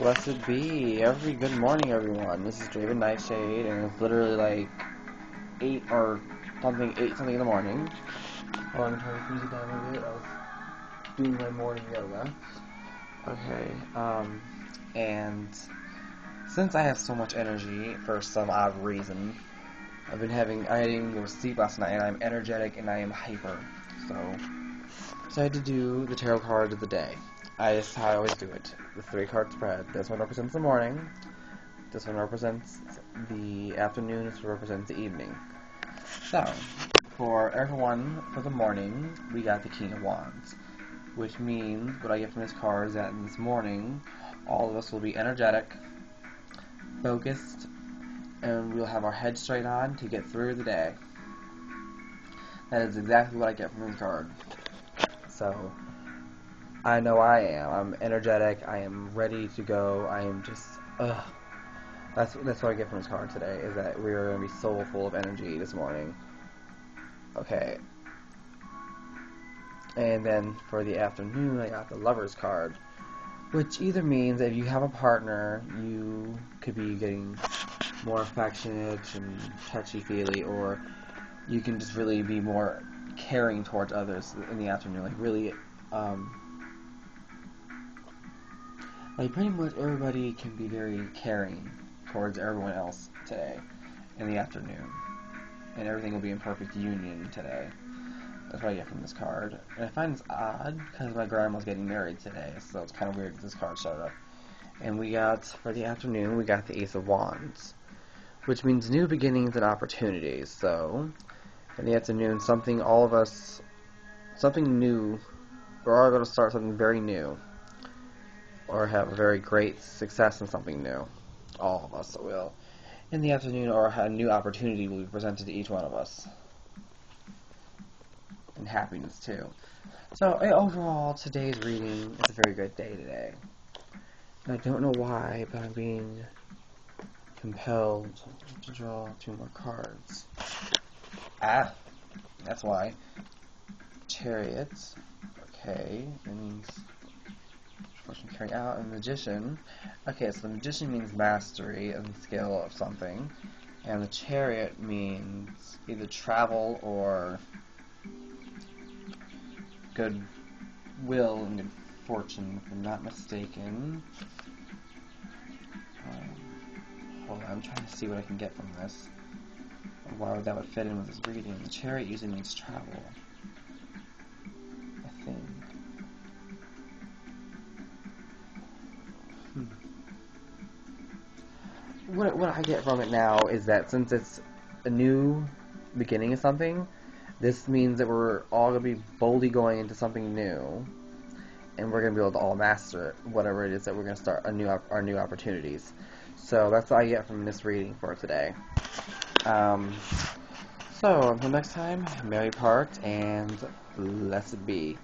Blessed be. Every good morning, everyone. This is Draven Nightshade, and it's literally like eight or something, eight something in the morning. Oh, I'm trying to freeze it down a bit. I was doing my morning yoga. Okay. Um, and since I have so much energy for some odd reason, I've been having I didn't go to sleep last night, and I'm energetic and I am hyper. So, decided to do the tarot card of the day. I just how I always do it. The three card spread. This one represents the morning. This one represents the afternoon. This one represents the evening. So, for everyone for the morning, we got the King of Wands, which means what I get from this card is that in this morning, all of us will be energetic, focused, and we'll have our head straight on to get through the day. That is exactly what I get from this card. So, I know I am. I'm energetic. I am ready to go. I am just, ugh. That's that's what I get from this card today. Is that we are gonna be so full of energy this morning. Okay. And then for the afternoon, I got the Lovers card, which either means if you have a partner, you could be getting more affectionate and touchy-feely, or you can just really be more caring towards others in the afternoon. Like really, um, like pretty much everybody can be very caring towards everyone else today in the afternoon, and everything will be in perfect union today. That's what I get from this card. And I find this odd because my grandma's getting married today, so it's kind of weird that this card showed up. And we got, for the afternoon, we got the Ace of Wands, which means new beginnings and opportunities. So, in the afternoon, something all of us, something new, we're all going to start something very new, or have a very great success in something new. All of us will. In the afternoon, or a new opportunity will be presented to each one of us and happiness too. So overall, today's reading is a very good day today. And I don't know why, but I'm being compelled to draw two more cards. Ah, that's why. Chariots. Okay, that means fortune carry out. And magician. Okay, so the magician means mastery and skill of something. And the chariot means either travel or good will and good fortune, if I'm not mistaken. Um, hold on, I'm trying to see what I can get from this. Why would that would fit in with this reading? The chariot usually means travel. What, what I get from it now is that since it's a new beginning of something, this means that we're all to be boldly going into something new, and we're going to be able to all master whatever it is that we're going to start our new our new opportunities. So that's what I get from this reading for today. Um, so until next time, merry part and blessed be.